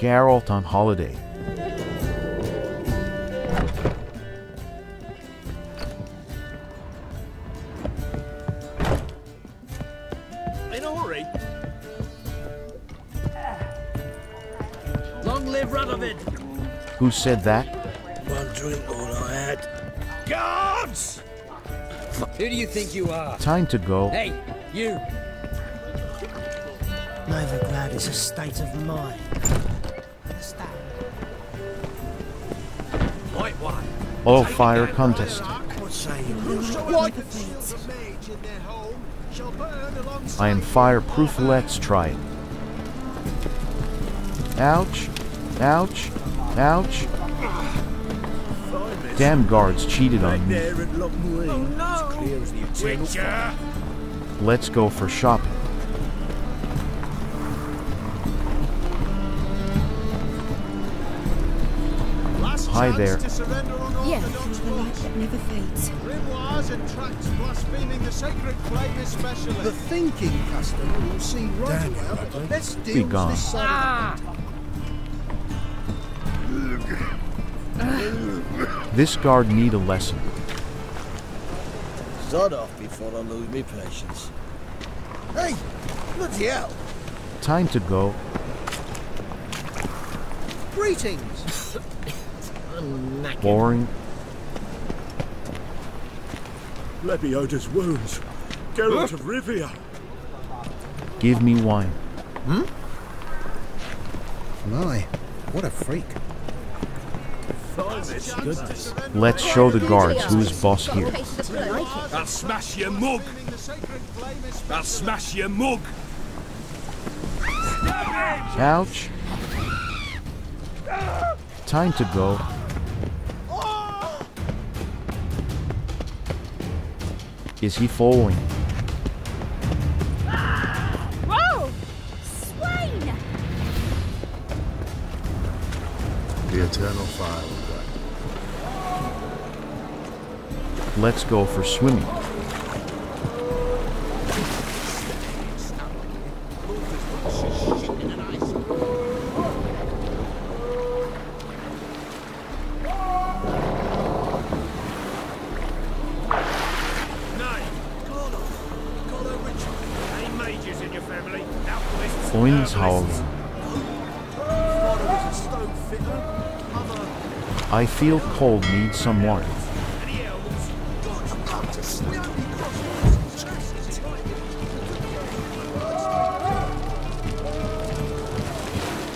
Geralt on holiday. In a hurry. Long live Radovid! Who said that? One drink all I had. Guards! Who do you think you are? Time to go. Hey, you! Novigrad is a state of mind. White one. All fire contest. What say you? What? I am fireproof. Let's try it. Ouch. Ouch. Ouch. Damn guards cheated on me. There at Loch Marine. Oh, no. Clear as the eternal fire. Let's go for shopping. Hi there. Yeah, the light that never fades. Grimoires and tracts blaspheming the sacred flame especially. The thinking customer will see right away that the best Be gone. this side ah. This guard need a lesson. Sod off before I lose my patience. Hey, bloody hell! Time to go. Greetings. I'm knackered. Boring. Lebioda's wounds. Geralt of Rivia. Give me wine. Hmm? My, what a freak. Goodness. Let's show the guards who's boss here. I'll smash your mug. I'll smash your mug. Ouch. Time to go. Is he following? Whoa! Swain! The eternal fire will burn. Let's go for swimming. Fitter. Mother. I feel cold, need some water.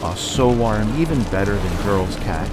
Ah, so warm, even better than girl's cat.